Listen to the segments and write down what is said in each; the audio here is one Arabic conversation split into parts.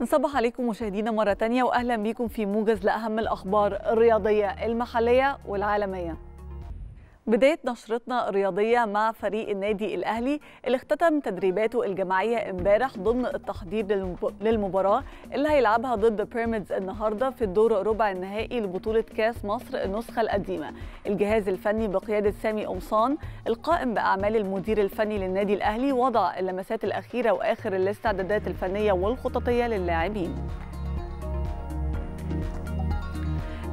نصبح عليكم مشاهدينا مرة تانية وأهلا بيكم في موجز لأهم الأخبار الرياضية المحلية والعالمية. بداية نشرتنا الرياضية مع فريق النادي الأهلي اللي اختتم تدريباته الجماعية امبارح ضمن التحضير للمباراة اللي هيلعبها ضد بيراميدز النهاردة في الدور ربع النهائي لبطولة كأس مصر النسخة القديمة. الجهاز الفني بقيادة سامي قمصان القائم بأعمال المدير الفني للنادي الأهلي وضع اللمسات الأخيرة وآخر الاستعدادات الفنية والخططية للاعبين.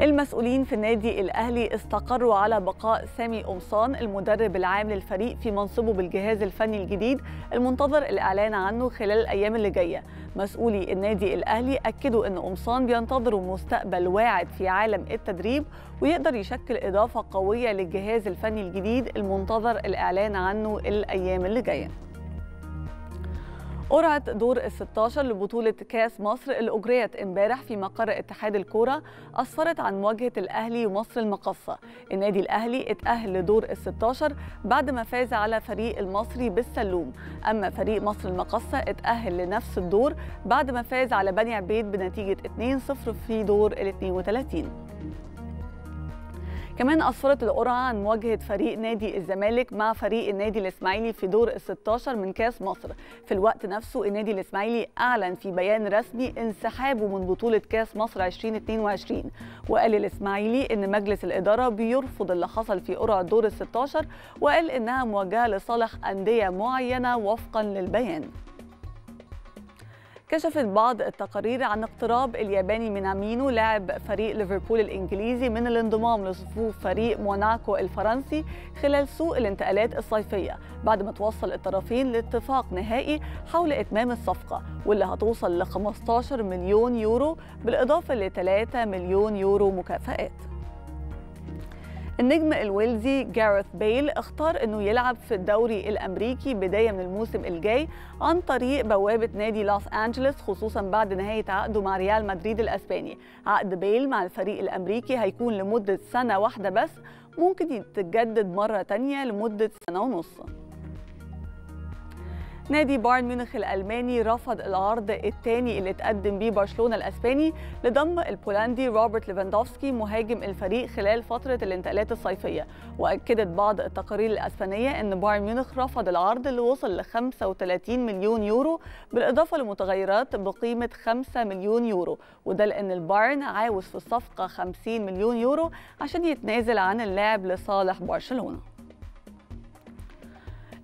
المسؤولين في النادي الأهلي استقروا على بقاء سامي قمصان المدرب العام للفريق في منصبه بالجهاز الفني الجديد المنتظر الإعلان عنه خلال الأيام اللي جاية. مسؤولي النادي الأهلي أكدوا أن قمصان بينتظروا مستقبل واعد في عالم التدريب ويقدر يشكل إضافة قوية للجهاز الفني الجديد المنتظر الإعلان عنه الأيام اللي جاية. قرعة دور ال 16 لبطولة كاس مصر اللي أجريت امبارح في مقر اتحاد الكورة أسفرت عن مواجهة الأهلي ومصر المقصة. النادي الأهلي اتأهل لدور ال 16 بعد ما فاز على فريق المصري بالسلوم، أما فريق مصر المقصة اتأهل لنفس الدور بعد ما فاز على بني عبيد بنتيجة 2-0 في دور ال 32. كمان أسفرت القرعة عن مواجهة فريق نادي الزمالك مع فريق النادي الإسماعيلي في دور ال 16 من كأس مصر. في الوقت نفسه النادي الإسماعيلي أعلن في بيان رسمي انسحابه من بطولة كأس مصر 2022 وقال الإسماعيلي إن مجلس الإدارة بيرفض اللي حصل في قرعة دور ال 16 وقال إنها موجهة لصالح أندية معينة وفقا للبيان. كشفت بعض التقارير عن اقتراب الياباني مينامينو لاعب فريق ليفربول الإنجليزي من الانضمام لصفوف فريق موناكو الفرنسي خلال سوق الانتقالات الصيفية بعد ما توصل الطرفين لاتفاق نهائي حول إتمام الصفقة واللي هتوصل ل 15 مليون يورو بالإضافة ل 3 مليون يورو مكافآت. النجم الويلزي جاريث بيل اختار إنه يلعب في الدوري الأمريكي بداية من الموسم الجاي عن طريق بوابة نادي لوس انجلوس خصوصا بعد نهاية عقده مع ريال مدريد الأسباني. عقد بيل مع الفريق الأمريكي هيكون لمدة سنة واحدة بس ممكن يتجدد مرة تانية لمدة سنة ونص. نادي بايرن ميونخ الألماني رفض العرض الثاني اللي تقدم بيه برشلونة الأسباني لضم البولندي روبرت ليفاندوفسكي مهاجم الفريق خلال فترة الانتقالات الصيفية. وأكدت بعض التقارير الأسبانية إن بايرن ميونخ رفض العرض اللي وصل ل 35 مليون يورو بالإضافة لمتغيرات بقيمة 5 مليون يورو. وده لأن البايرن عاوز في الصفقة 50 مليون يورو عشان يتنازل عن اللاعب لصالح برشلونة.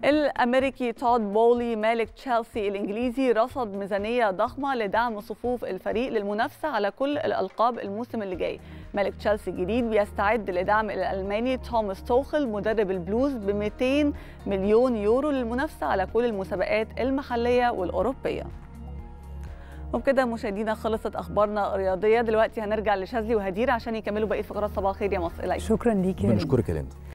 الأمريكي تود بولي مالك تشيلسي الإنجليزي رصد ميزانية ضخمة لدعم صفوف الفريق للمنافسة على كل الألقاب الموسم اللي جاي. مالك تشيلسي الجديد بيستعد لدعم الألماني توماس توخل مدرب البلوز ب 200 مليون يورو للمنافسة على كل المسابقات المحلية والأوروبية. وبكده مشاهدينا خلصت أخبارنا الرياضية. دلوقتي هنرجع لشاذلي وهدير عشان يكملوا بقية فقرات صباح الخير. يا مصر شكرا ليكي بنشكرك يا